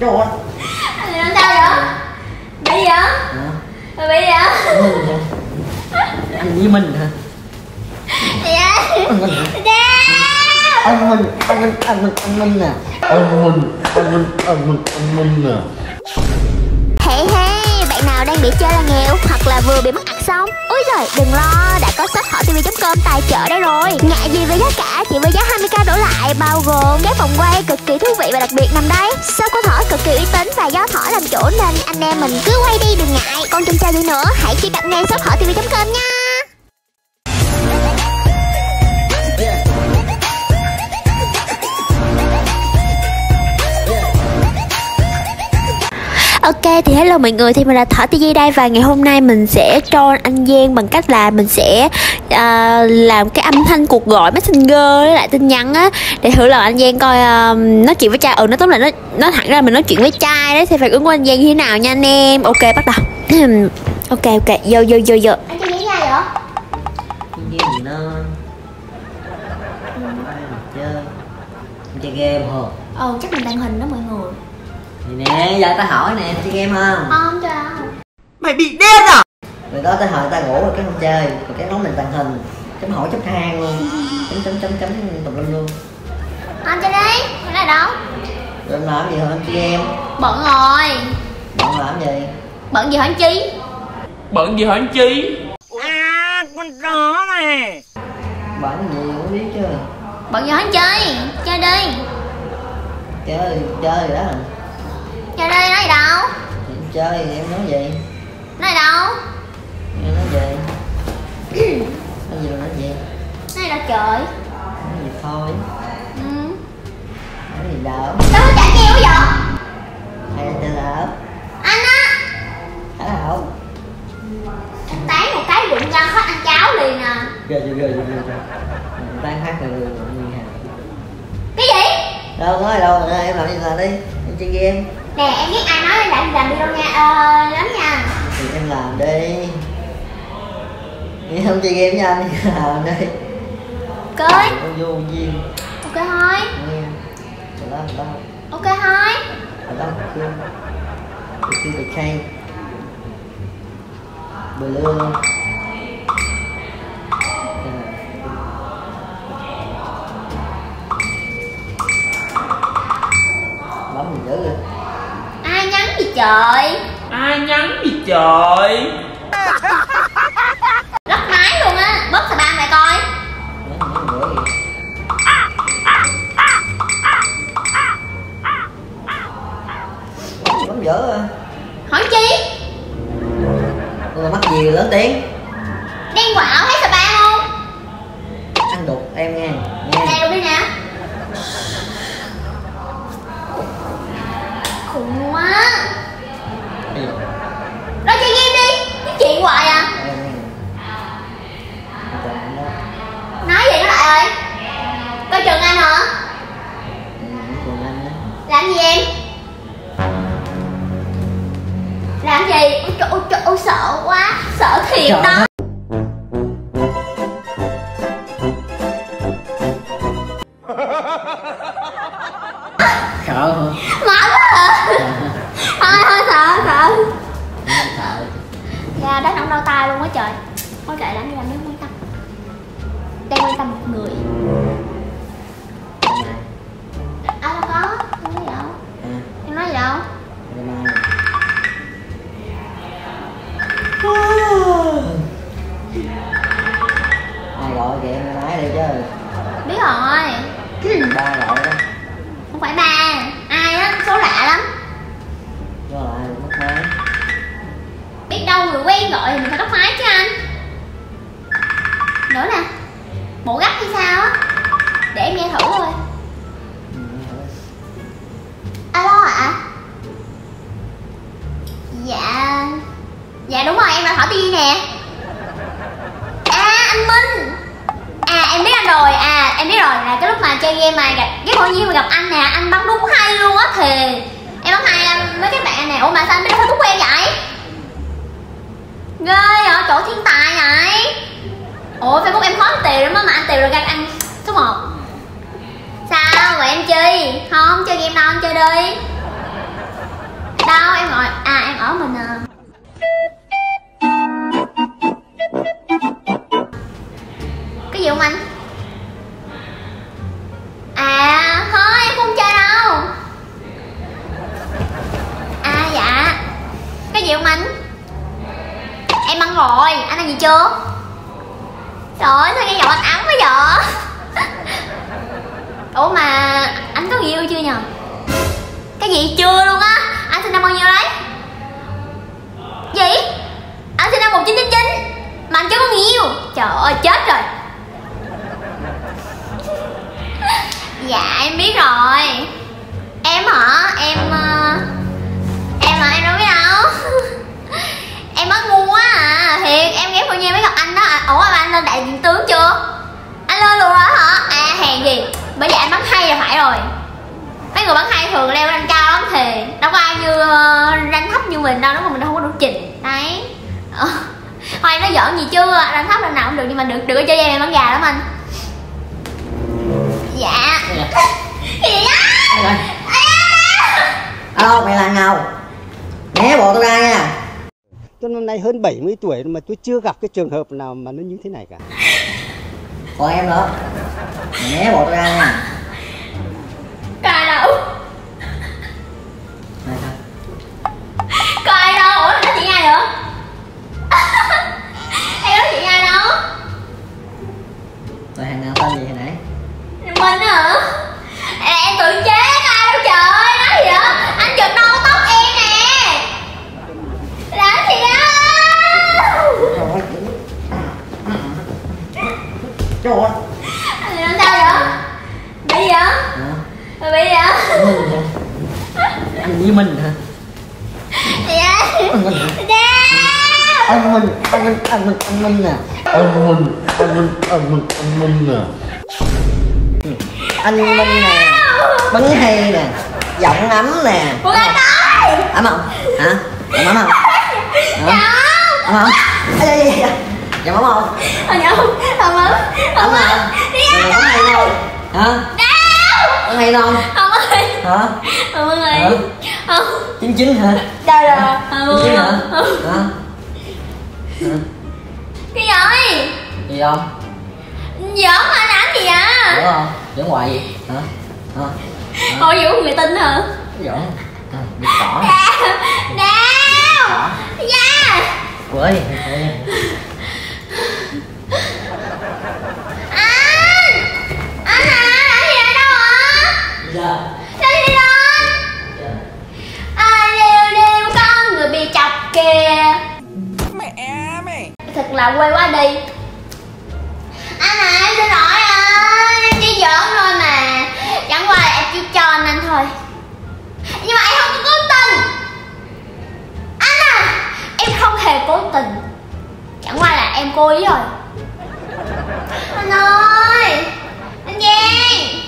Ơi Anh làm sao vậy? Bị gì vậy? Hả? Mày bị gì vậy? Anh với Minh hả? Hả? Sao? Anh Minh, anh Minh, anh Minh, anh Minh nè anh Minh, anh Minh, anh Minh, anh Minh nè bị chơi là nghèo hoặc là vừa bị mất ạc xong Úi giời, đừng lo, đã có shop hỏi tv.com tài trợ đây rồi. Ngại gì với giá cả, chỉ với giá 20k đổ lại Bao gồm cái phòng quay cực kỳ thú vị và đặc biệt nằm đây. Shop có thỏ cực kỳ uy tín và gió thỏ làm chủ nên anh em mình cứ quay đi đừng ngại. Còn chần chờ gì nữa, hãy truy cập ngay shop hỏi tv.com nha. Ok thì hello mọi người thì mình là Thỏ TV đây và ngày hôm nay mình sẽ troll anh Giang bằng cách là mình sẽ uh, làm cái âm thanh cuộc gọi messenger với lại tin nhắn á. Để thử lần anh Giang coi uh, nói chuyện với trai ừ nó tốt là nó nó thẳng ra mình nói chuyện với trai đấy thì phản ứng của anh Giang như thế nào nha anh em? Ok bắt đầu. Ok ok vô vô vô vô. Anh chơi vậy? Game gì nó Chơi Chơi game hả? Ồ, chắc mình tàng hình đó mọi người nè, giờ ta hỏi nè, chơi game không? Không chơi không? Người đó tới hỏi ta ngủ rồi cái không chơi Rồi cái nói mình tàng hình Chấm hỏi chấm than luôn Chấm chấm chấm chấm tùm lum luôn Anh chơi đi, cái này đâu? Rồi em làm gì hả? Em chơi game Bận rồi Bạn làm gì? Bận gì hả anh Chi? Bận gì hả anh Chi? Bạn gì cũng biết chứ Bận gì hả anh Chi? Chơi đi Chơi, chơi rồi đó Chơi đi, nói gì đâu? Chơi thì em nói gì? Nói đâu? Em nói gì? nói gì là nói gì? Nói đâu trời Nói gì thôi Ừ Nói gì đỡ Sao nó chả kêu vậy? Hay là chơi đỡ Anh á Hả không? Anh tán một cái rụng răng hết ăn cháo liền nè Ghê ghê ghê ghê Tan phát rồi Nguyên Hà Cái gì? Đâu nói đâu, à, em làm gì làm đi Em chơi game Nè em biết ai nói lên làm làm đi đâu nha? Ờ lắm nha. Thì em làm đi. Em không chơi game với anh làm đi. Cưới Em vô duyên. Ok thôi. Đó, đó Ok thôi. Đó, kêu. Kêu được khay Bừa trời? Ai nhắn gì trời? Lắc máy luôn á Bớt xà bang lại coi. Bấm dở à. Hỏi chi? Tôi mắc gì lớn tiếng? Đen quạo thấy Trời đó. Sợ hả? Mệt quá Thôi thôi sợ sợ. Sợ. Dạ đánh ông đau tay luôn á trời. Thôi kệ làm gì làm nếu quan tâm. Đang quan tâm rồi, là cái lúc mà chơi game mà gặp cái con nhiên mà gặp anh nè, anh bắn đúng hay luôn á thì em bắn hai, em mấy các bạn nè, ủa mà sao anh biết facebook của em vậy? Ghê ở chỗ thiên tài vậy. Ủa, facebook em khó tiền lắm á, mà anh tiền rồi gặp anh. Số 1 sao vậy em chi không, chơi game đâu anh chơi đi. Đâu, em ngồi à em ở mình à. không anh. Em ăn rồi, anh ăn gì chưa? Trời ơi, sao nghe giọng anh ấm quá vợ ủa mà anh có người yêu chưa nhờ? Cái gì? Chưa luôn á. Anh sinh năm bao nhiêu đấy? Gì? Anh sinh năm 1999 mà anh chưa có người yêu. Trời ơi, chết rồi. Dạ em biết rồi. Ủa mà anh lên đại diện tướng chưa? Anh lên luôn rồi hả? À hèn gì. Bởi vậy anh bắn hay là phải rồi. Mấy người bắn hay thường leo lên cao lắm thì đâu có ai như ờ, rank thấp như mình đâu đúng không? Mình không có đủ trình. Đấy. Ờ. thôi nói giỡn gì chưa rank thấp lần nào cũng được nhưng mà được được có chơi em bắn gà lắm anh. Dạ. Cái gì? Đó alo mày là ngầu né bộ tôi ra nha tôi năm nay hơn 70 tuổi mà tôi chưa gặp cái trường hợp nào mà nó như thế này cả. Còn em đó, né bộ tôi ra nha. Anh mừng ăn mừng nè Anh Minh, anh Minh, anh Minh, ăn mừng nè. anh minh nè bắn hay nè giọng ấm nè Buông ra coi ấm không hả giọng ấm không hả ấm không Ê, ê, ê, ê. giọng ấm không Không ấm Không ấm ấm Không không ấm Đi Mày bắn hay đâu hả ấm bắn hay không Không ơi hả Không ơi Hả? Không chín chín hả Đau rồi Không chín chín hả ơi hả hả cái gì? Gì không? Giỡn mà làm gì vậy hiểu không? Giỡn hoài gì hả? Hả? Ôi Vũ người tin hả? Giỡn à, bị cỏ Đau Đau Da quên Thật là quê quá đi. Anh à em xin lỗi à, anh chỉ giỡn thôi mà. Chẳng qua là em chỉ cho anh anh thôi. Nhưng mà em không có cố tình. Anh à Em không hề cố tình. Chẳng qua là em cố ý rồi Anh ơi Anh Giang.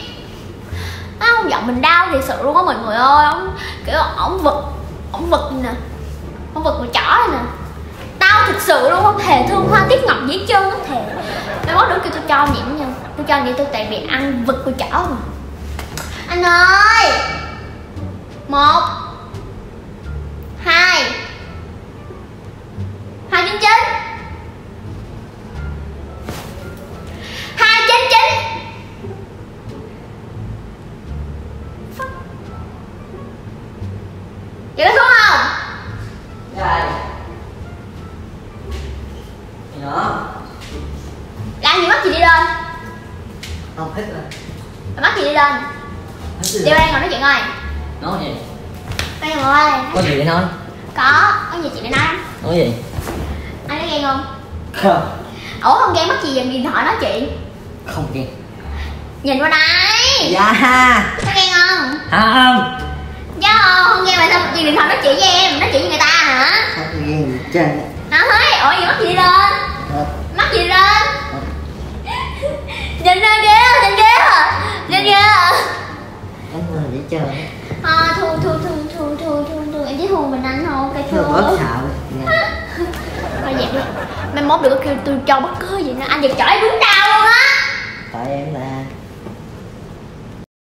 Á, ông giọng mình đau thiệt sự luôn á mọi người ơi. Ông kiểu ổng vực ổng vực nè. Ổng vực mà chỏ nè thực sự luôn không hề thương hoa tiết ngọc dĩ hết á, thề. Mai mốt nữa kêu tôi cho nhịn nha. Tôi cho nhịn tôi tại vì ăn vực của chở mà. Anh ơi! Một lên. Không rồi. Đi lên. Thích gì Đi ra đây ngồi nói chuyện coi nói gì? Đây ngồi? Có gì để nói? Có, có gì chị để nói. Nói gì? Anh có ghen không? không. Ủa không ghen bắt chị dần điện thoại nói chuyện. Không ghen. Nhìn qua đây. Dạ. Có ghen không? không. Chứ không, không ghen mà sao chị điện thoại nói chuyện với em? Nói chuyện với người ta hả? không ghen gì trên Nói ủa gì chị đi lên. Mắt chị lên anh ơi để chờ À, thu thu thu thu thu thu thu. Em chỉ thu mình anh thôi cây Thôi thu bớt đi thôi dẹp đi. Mai mốt đừng có kêu tôi cho bất cứ gì nữa. Anh giật chọi đúng đau luôn á. Tại em là